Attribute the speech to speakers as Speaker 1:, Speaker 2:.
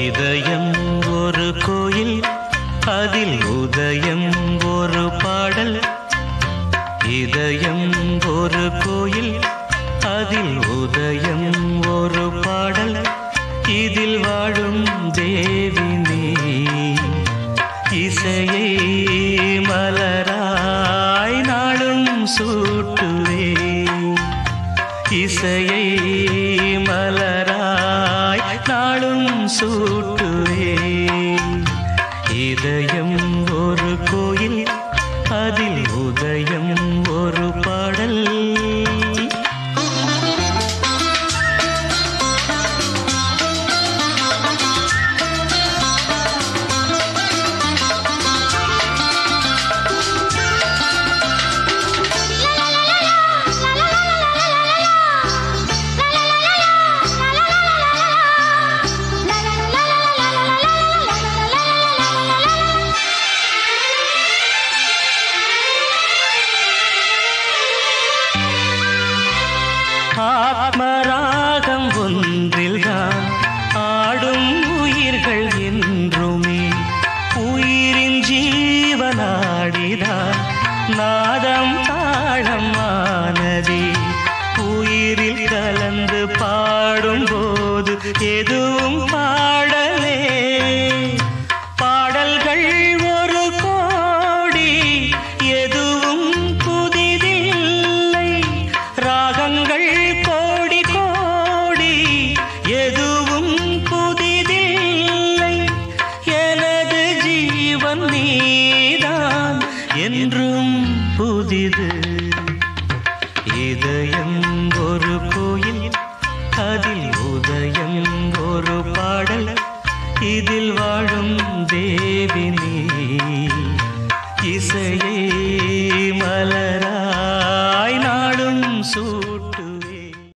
Speaker 1: இதயம் ஒரு கோயில் அதில் உதயம் ஒரு பாடல். இதயம் ஒரு கோயில் அதில் உதயம் ஒரு பாடல். இதில் வாழும் தேவி நீ. இசையை மலராய் நாளும் சூட்டுவே. இசையை மலராய் நாளும் சூட்டுவே. இதயம் ஒரு கோயில் அதில் உதயம் ஒரு ஆத்மராகம் ஒன்றில்தான். ஆடும் உயிர்கள் என்றுமே உயிரின் ஜீவனாடிதான். நாதம் தாழமானதே உயிரில் கலந்து பாடும்போது எதுவும் பாடலே இதயம் ஒரு கோயில் அதில் உதயம் ஒரு பாடல். இதில் வாழும் தேவின்